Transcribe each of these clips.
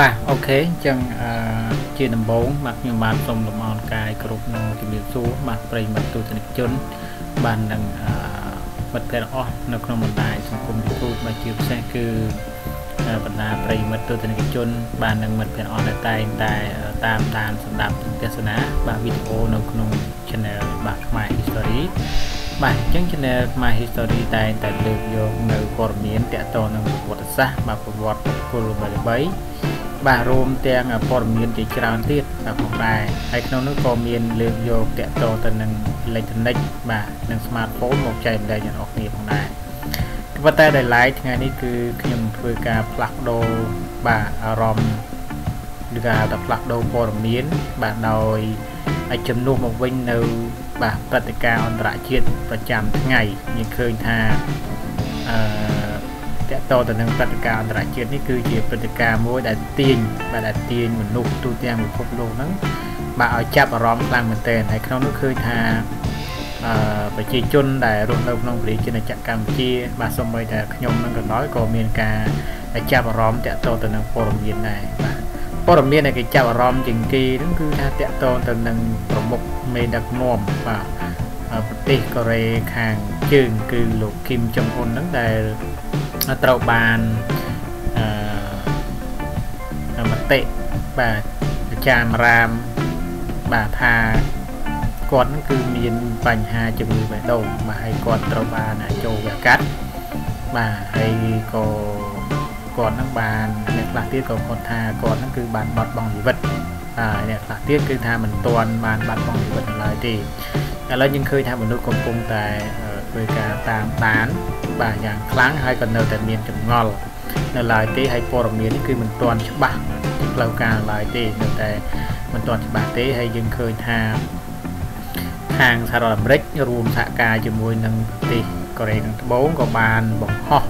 បាទអូខេអញ្ចឹងអឺជាដំបូងបាទខ្ញុំបាទសូមលំអរកាយគ្រប់នឹងជំរាបសួរបាទប្រិយមិត្តទស្សនិកជនបាទនឹងអឺមិត្តភ័ក្តិអស់នៅក្នុងបណ្ដាញសង្គម YouTube បាទជាពិសេសគឺបណ្ដាប្រិយមិត្តទស្សនិកជន បាទនឹងមិត្តភ័ក្តិអស់ដែលតែងតែតាមដានសម្ដាប់ទស្សនាបាទវីដេអូនៅក្នុង Channel បាទខ្មែរ History បាទអញ្ចឹង Channel ខ្មែរ History តែងតែលើកយកនៅព័ត៌មានទាក់ទងនឹងប្រវត្តិសាស្ត្របាទប្រវត្តិបុគ្គលល្បីៗ បាទរួមទាំងព័ត៌មានជាច្រើនទៀតបាទផងដែរហើយក្នុងនោះក៏មានលើកយកតាក់ទងទៅនឹងអេឡិចត្រូនិកបាទនិង smartphone មកចែកម្លែកដល់អ្នកគ្នាផងដែរប៉ុន្តែដែល live ថ្ងៃនេះគឺខ្ញុំធ្វើការផ្លាស់ប្ដូរបាទអារម្មណ៍ឬក៏ហៅថាផ្លាស់ប្ដូរព័ត៌មាន បាទដោយឲ្យជំនួសមកវិញនៅ បាទព្រឹត្តិការណ៍អន្តរជាតិប្រចាំថ្ងៃយើងឃើញថាអឺ តកតទៅនឹងព្រឹត្តិការណ៍អន្តរជាតិនេះគឺជាព្រឹត្តិការណ៍មួយដែលទាញបាទដែលទាញមនុស្សទូទាំងពិភពលោកហ្នឹងបាទឲ្យចាប់អារម្មណ៍ខ្លាំងមែនទែនហើយក្នុងនោះឃើញថាអឺប្រជាជនដែលរស់នៅក្នុងប្រទេសជាតិកម្ពុជា បាទសូម្បីតែខ្ញុំនឹងក៏ដោយក៏មានការចាប់អារម្មណ៍តកតទៅនឹងព័ត៌មានដែរបាទព័ត៌មានដែលគេចាប់អារម្មណ៍ជាងគេហ្នឹងគឺថាតកតទៅនឹងប្រមុខមេដឹកនាំបាទ ប្រទេសកូរ៉េខាងជើងគឺលោកគីមចុងអ៊ុនហ្នឹងដែលត្រូវបានអឺមតិបាទអាចារ្យរាមបាទថាគាត់ហ្នឹងគឺមានបញ្ហាជំងឺបេះដូងបាទហើយគាត់ត្រូវបានចូលវះកាត់បាទហើយក៏គាត់ហ្នឹងបានអ្នកខ្លះទៀតក៏គាត់ថាគាត់ហ្នឹងគឺបានបាត់បង់ជីវិតហើយអ្នកខ្លះទៀតគឺថាមិនទាន់បានបាត់បង់ជីវិតឡើយទេ ឥឡូវយើងឃើញថាមនុស្សកំពុងតែធ្វើការតាមដានបាទយ៉ាងខ្លាំងហើយក៏នៅតែមានចម្ងល់នៅឡើយទេហើយព័ត៌មាននេះគឺមិនទាន់ច្បាស់ផ្លូវការឡើយទេនៅតែមិនទាន់ច្បាស់ទេហើយយើងឃើញថាខាងសហរដ្ឋអាមេរិករួមសហការជាមួយនឹងប្រទេសកូរ៉េខាងត្បូងក៏បានបង្ហោះ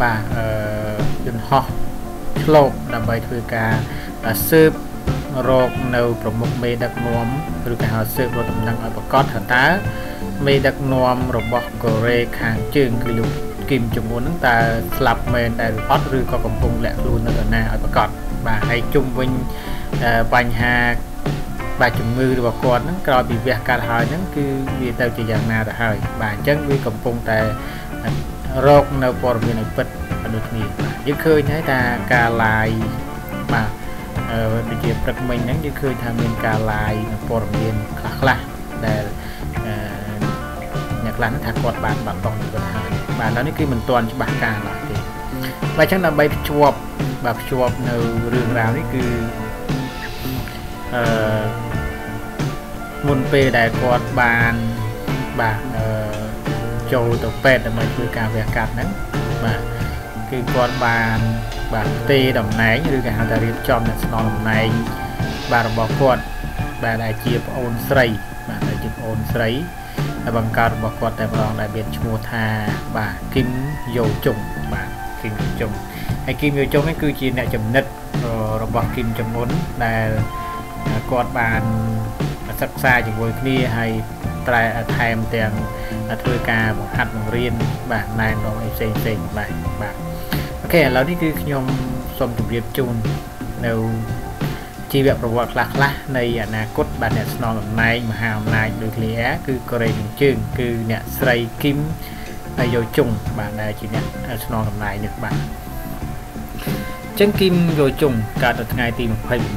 បាទអឺយន្តហោះឆ្លូកដើម្បីធ្វើការស៊ើប រកនៅប្រមុខមេដឹកនាំឬក៏ហៅស៊ើបរកដំណឹងឲ្យប្រកាសថាតើមេដឹកនាំរបស់កូរ៉េខាងជើងគឺលោកគីមចុងអ៊ុនហ្នឹងតើស្លាប់មែនដែរឬអត់ឬក៏កំពុងលាក់ខ្លួននៅឯណាឲ្យប្រកាសបាទហើយជុំវិញបញ្ហាបាទជំងឺរបស់គាត់ហ្នឹងក្រោយពីវះកាត់ហើយហ្នឹងគឺវាទៅជាយ៉ាងណាទៅហើយបាទអញ្ចឹងវាកំពុងតែរកនៅព័ត៌មានឲ្យពិតដូចគ្នាបាទយើងឃើញហើយថាការ live បាទអឺដូច ជាព្រឹកមិញហ្នឹងយើងឃើញថាមានការ live នៅព័ត៌មានខ្លះខ្លះដែលអ្នកខ្លះថាគាត់បានបាត់បង់ជីវិតហើយបាទឥឡូវនេះគឺមិនទាន់ច្បាស់ការឡើយទេបាទអញ្ចឹងដើម្បីភ្ជាប់បាទភ្ជាប់នៅរឿងរ៉ាវនេះគឺអឺមុនពេលដែលគាត់បានបាទអឺចូលទៅពេទ្យដើម្បីធ្វើការវះកាត់ហ្នឹងបាទ គឺគាត់បានបាទទេតំណែងឬក៏ហៅថារៀបចំអ្នកស្នងតំណែងបាទរបស់គាត់បាទដែលជាប្អូនស្រីបាទដែលជាប្អូនស្រីហើយបង្កើតរបស់គាត់តែម្ដងដែលមានឈ្មោះថាបាទគឹមយ៉ូជុងបាទគឹមយ៉ូជុងហើយគឹមយ៉ូជុងនេះគឺជាអ្នកចំណិតរបស់គឹមចុងអ៊ុនដែលគាត់បានសិក្សាជាមួយគ្នាហើយត្រែថែមទាំងធ្វើការបង្ហាត់បង្រៀនបាទណែនាំអីផ្សេងផ្សេងបាទបាទ អូខេឥឡូវនេះគឺខ្ញុំសូមជម្រាបជូននៅជីវប្រវត្តិខ្លះខ្លះនៃអនាគតបាទអ្នកស្នងតំណែងមហាអំណាចដូចគ្នាគឺកូរ៉េខាងជើងគឺអ្នកស្រីគឹមយោជុងបាទដែលជាអ្នកស្នងតំណែងនេះបាទចឹងគឹមយោជុងកើតនៅថ្ងៃទី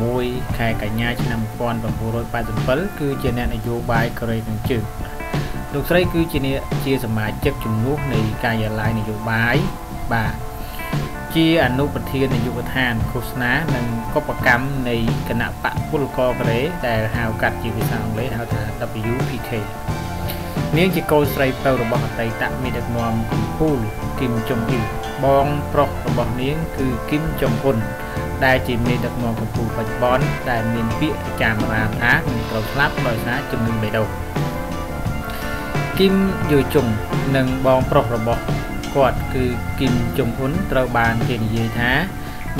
26ខែកញ្ញាឆ្នាំ1987គឺជាអ្នកនយោបាយកូរ៉េខាងជើងលោកស្រីគឺជាអ្នកជាសមាជិកជំនួសនៃការិយាល័យនយោបាយបាទ ជាអនុប្រធាននាយកដ្ឋានឃោសនានិងកុបកម្មនៃគណៈបកពលករកូរ៉េដែលហៅកាត់ជាភាសាអង់គ្លេសហៅថា WPK នាងជាកូនស្រីទៅរបស់អតីតមេដឹកនាំកម្ពុជាគឹមចុងអ៊ីបងប្រុសរបស់នាងគឺគឹមចុងអ៊ុនដែលជាមេដឹកនាំកម្ពុជាបច្ចុប្បន្នដែលមានពាក្យចាមរាមថានឹងត្រូវស្លាប់ដោយសារជំងឺបេះដូងគឹមយូជុងនិងបងប្រុសរបស់ គាត់គឺគឹមចុងអ៊ុនត្រូវបានគេនិយាយថា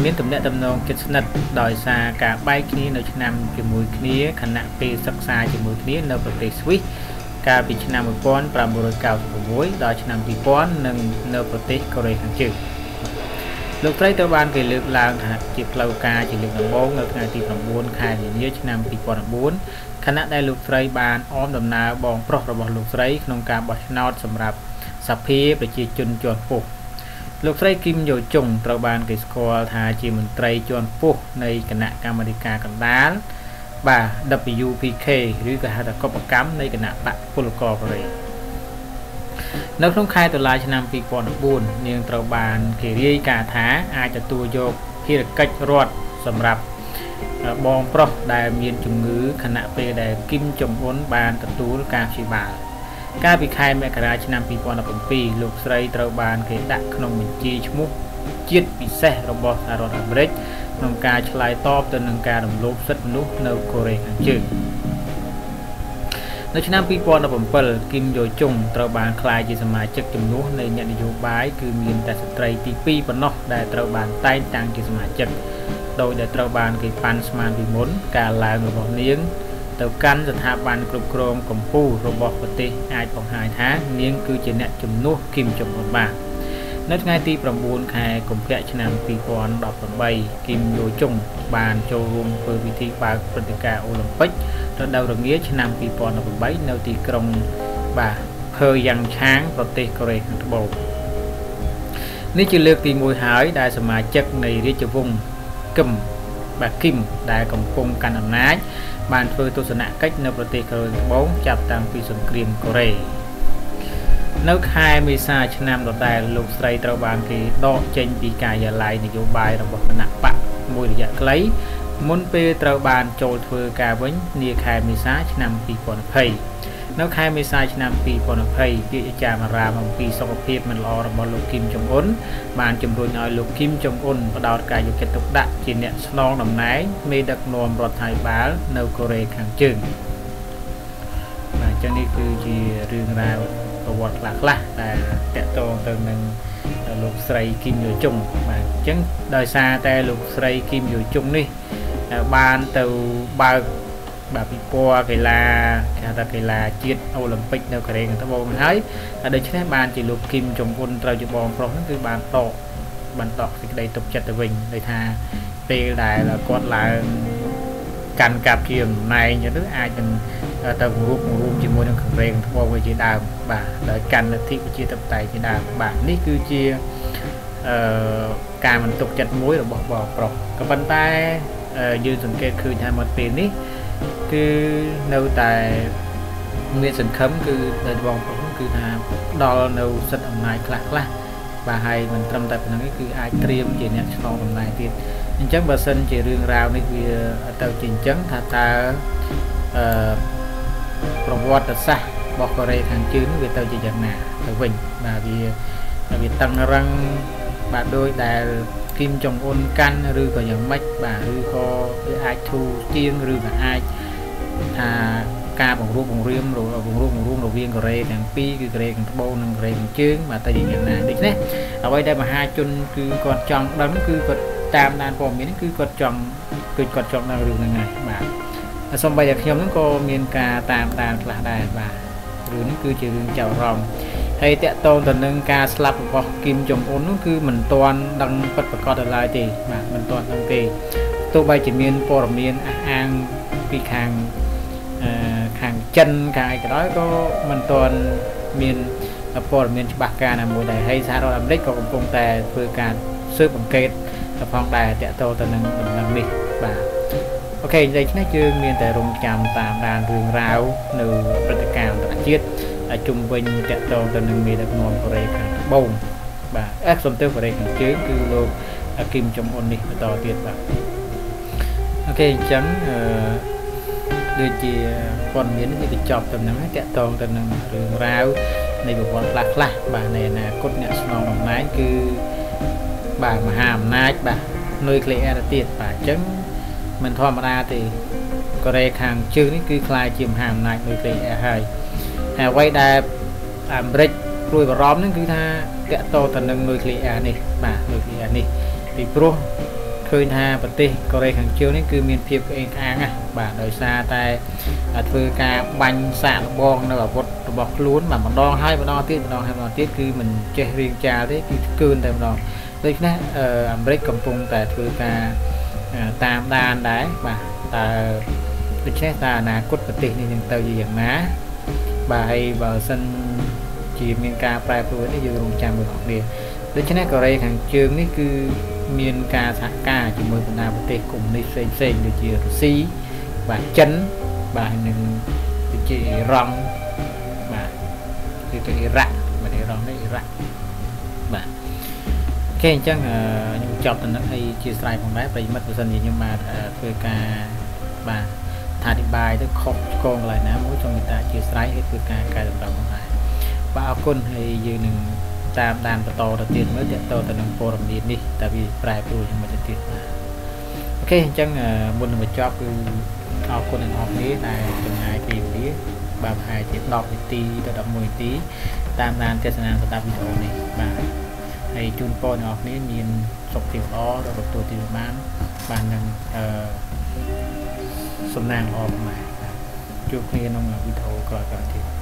មានទំនាក់ទំនងជិតស្និទ្ធដោយសារការបែកគ្នានៅឆ្នាំជាមួយគ្នាខណៈពេលសិក្សាជាមួយគ្នានៅប្រទេសស្វីសកាលពីឆ្នាំ1996ដល់ឆ្នាំ2000និងនៅប្រទេសកូរ៉េខាងជើងលោកត្រីត្រូវបានគេលើកឡើងថាជាផ្លូវការជាលើកដំបូងនៅថ្ងៃទី9ខែមីនាឆ្នាំ2009ខណៈដែលលោកត្រីបានអមដំណើរបងប្រុសរបស់លោកត្រីក្នុងការបោះឆ្នោតសម្រាប់ សភាប្រជាជនជាន់ខ្ពស់លោកស្រីគឹមយោជុងត្រូវបានគេស្គាល់ថាជាមន្ត្រីជាន់ខ្ពស់នៃគណៈកម្មាធិការកណ្ដាលបាទ WPK ឬក៏ហៅថាកុបកម្មនៃគណៈបកពលករកូរ៉េនៅក្នុងខែតុលាឆ្នាំ2014នាងត្រូវបានគេរាយការណ៍ថាអាចទទួលយកភារកិច្ចរដ្ឋសម្រាប់បងប្រុសដែលមានជំងឺខណៈពេលដែលគឹមចំអ៊ុនបានទទួលការព្យាបាល កាលពីខែមករាឆ្នាំ2017លោកស្រីត្រូវបានគេដាក់ក្នុងបញ្ជីឈ្មោះជាតិពិសេសរបស់សហរដ្ឋអាមេរិកក្នុងការឆ្លើយតបទៅនឹងការរំលោភសិទ្ធិមនុស្សនៅកូរ៉េខាងជើងនៅឆ្នាំ2017គឹមយោជុងត្រូវបានក្លាយជាសមាជិកជំនួសនៃអ្នកនយោបាយគឺមានតែស្ត្រីទី2ប៉ុណ្ណោះដែលត្រូវបានតែងតាំងជាសមាជិកដោយដែលត្រូវបានគេប៉ាន់ស្មានពីមុនការឡើងរបស់នាង ទៅកាន់ស្ថាប័នគ្រប់គ្រងកម្ពុជារបស់ប្រទេសអាចបង្ហាញថានាងគឺជាអ្នកជំនួសគឹមចំអនបាននៅថ្ងៃទី9ខែកុម្ភៈឆ្នាំ2018គឹមយោជុងបានចូលរួមធ្វើពិធីបើកព្រឹត្តិការណ៍អូឡ িম্প ិករដូវរងាឆ្នាំ2018នៅទីក្រុងបាទភើយ៉ាងឆាងប្រទេសកូរ៉េខាងត្បូងនេះជាលើកទី1ហើយដែលសមាជិកនៃរាជវង្សគឹមបាទគឹមដែលកំពុងកាន់អំណាច បានធ្វើទស្សនកិច្ចនៅប្រទេសកូរ៉េត្បូងចាប់តាំងពីសង្គ្រាមកូរ៉េនៅខែមេសាឆ្នាំដដែលលោកស្រីត្រូវបានគេដកចេញពីការិយាល័យនយោបាយរបស់គណៈបកមួយរយៈខ្លីមុនពេលត្រូវបានចូលធ្វើការវិញនាខែមេសាឆ្នាំ2020 នៅខែមេសាឆ្នាំ2020ពាក្យអាចារ្យអារាមអំពីសុខភាពមិនល្អរបស់លោកគឹមចុងអ៊ុនបានជំរុញឲ្យលោកគឹមចុងអ៊ុនផ្ដោតការយកចិត្តទុកដាក់ជាអ្នកស្នងតំណែងមេដឹកនាំរដ្ឋាភិបាលនៅកូរ៉េខាងជើងបាទអញ្ចឹងនេះគឺជារឿងរ៉ាវប្រវត្តិខ្លះខ្លះដែលតកតងទៅនឹងលោកស្រីគឹមយោជុងបាទអញ្ចឹងដោយសារតែលោកស្រីគឹមយោជុងនេះបានទៅបើក បាទពិព័រណ៍កីឡាគេហៅថាកីឡាជាតិអូឡ িম্প ិកនៅកូរ៉េខាងត្បូងហើយដូច្នេះបានជាលោកគឹមចុងអ៊ុនត្រូវជាបងប្រុសហ្នឹងគឺបានតកបានតកសេចក្តីទុកចិត្តទៅវិញដោយថាពេលដែលគាត់ឡើងកាន់កាប់ជាតំណែងចឹងទៅអាចនឹងទៅរួបរួមជាមួយនឹងកូរ៉េខាងត្បូងជាដើមបាទដោយកាន់លទ្ធិប្រជាធិបតេយ្យជាដើមបាទនេះគឺជាអឺការមិនទុកចិត្តមួយរបស់បងប្រុសក៏ប៉ុន្តែយើងសង្កេតឃើញថាមកពេលនេះ គឺនៅតែមានសង្ឃឹមគឺដែលបងប្រុសគឺថាដល់នៅសិទ្ធិអំណាចខ្លះខ្លះបាទហើយមិនត្រឹមតែប៉ុណ្្នឹងទេគឺអាចត្រៀមជាអ្នកឆ្លងតំណែងទៀតអញ្ចឹងបើសិនជារឿងរ៉ាវនេះវាទៅជាអញ្ចឹងថាតើអឺប្រវត្តិសាស្ត្ររបស់កូរ៉េខាងជើងវាទៅជាយ៉ាងណាទៅវិញបាទវាវាតឹងរឹងបាទដោយដែល គីមចុងអ៊ុនកាន់ឬក៏យ៉ាងម៉េចបាទឬក៏វាអាចធូរជាងឬក៏អាចថាការបង្រួបបង្រៀមបង្រួបបង្រួមរវាងកូរ៉េទាំងពីរគឺកូរ៉េខាងត្បូងនិងកូរ៉េខាងជើងបាទទៅយ៉ាងណាដូច្នេះអ្វីដែលមហាជនគឺគាត់ចង់ដឹងគឺគាត់តាមដានព័ត៌មានគឺគាត់ចង់គឺគាត់ចង់ដឹងរឿងហ្នឹងហើយបាទសូម្បីតែខ្ញុំហ្នឹងក៏មានការតាមដានខ្លះដែរបាទរឿងនេះគឺជារឿងចៅរំ ហើយតកតងទៅនឹងការស្លាប់របស់គឹមចុងអ៊ុននោះគឺមិនទាន់ដឹងពិតប្រាកដដល់ឡើយទេបាទមិនទាន់ដឹងទេទោះបីជាមានព័ត៌មានអះអាងពីខាងអឺខាងចិនខាងអីក៏ដោយក៏មិនទាន់មានព័ត៌មានច្បាស់ការណាមួយដែរហើយសហរដ្ឋអាមេរិកក៏កំពុងតែធ្វើការស៊ើបអង្កេតទៅផងដែរតកតទៅនឹងដំណឹងនេះបាទអូខេដូច្នេះយើងមានតែរងចាំតាមដានរឿងរ៉ាវនៅព្រឹត្តិការណ៍អន្តរជាតិ ជុំវិញតកតងទៅនឹងមេដឹកនាំកូរ៉េខាងត្បូងបាទអេសំទើកូរ៉េខាងជើងគឺលោកគឹមចំអ៊ុននេះបន្តទៀតបាទអូខេអញ្ចឹងអឺដូចជាព័ត៌មាននេះវាចប់ទៅហ្នឹងហើយតកតងទៅនឹងរឿងរ៉ាវនៃប្រព័ន្ធខ្លះខ្លះបាទในអនាគតអ្នកស្នងតំណែងគឺបាទមហាអំណាចបាទនុយក្លេអ៊ែរទៀតបាទអញ្ចឹងមិនធម្មតាទេកូរ៉េខាងជើងនេះគឺខ្លាយជាមហាអំណាចនុយក្លេអ៊ែរហើយ ហើយអ្វីដែលអាមេរិកព្រួយបារម្ភហ្នឹងគឺថាតកតទៅនឹងនុយក្លេអ៊ែរនេះបាទនុយក្លេអ៊ែរនេះពីព្រោះឃើញថាប្រទេសកូរ៉េខាងជើងនេះគឺមានភាពក្អេងក្អាងណាបាទដោយសារតែធ្វើការបាញ់សាកល្បងនៅអាវុធរបស់ខ្លួនបាទម្ដងហើយម្ដងទៀតម្ដងហើយម្ដងទៀតគឺមិនចេះរៀងចាលទេគឺគឺនតែម្ដងដូច្នេះអាមេរិកកំពុងតែធ្វើការតាមដានដែរបាទតើដូច្នេះតើអនាគតប្រទេសនេះនឹងទៅជាយ៉ាងណា បាទហើយបើសិនជាមានការប្រែប្រួលនេះយើងរងចាំមើលគ្នាដូច្នេះកូរ៉េខាងជើងនេះគឺមានការសហការជាមួយបណ្ដាប្រទេសកុម្មុយនីសផ្សេងៗដូចជារុស្ស៊ីបាទចិនបាទនឹងដូចជាអ៊ីរ៉ង់បាទគឺទៅអ៊ីរ៉ាក់បាទអ៊ីរ៉ង់នេះអ៊ីរ៉ាក់បាទអូខេអញ្ចឹងខ្ញុំចប់តំណឹងហើយជាស្រ័យផងដែរប្រិមិត្តបើសិនជាខ្ញុំបានធ្វើការបាទថា អធិប្បាយទៅខុសឆ្គងកន្លែងណាមួយសូមមេត្តាជាស្រ័យហើយធ្វើការកែតម្រូវផងដែរបាទអរគុណហើយយើងនឹងតាមដានបន្តទៅទៀតមើលតទៅទៅនឹងព័ត៌មាននេះតើវាប្រែប្រួលយ៉ាងម៉េចទៅទៀតបាទអូខេអញ្ចឹងមុននឹងបញ្ចប់គឺអរគុណដល់អ្នកនេះដែលចំណាយពេលវេលាបាទប្រហែលជា10នាទីទៅ11នាទីតាមដានទេសនាស្ដាប់វីដេអូនេះបាទហើយជូនពរអ្នកនរមានសុខភាពល្អរកទទួលទីបាន បាននឹងអឺ សំណាងល្អផងដែរជួបគ្នាក្នុងវីដេអូក្រោយៗទៀត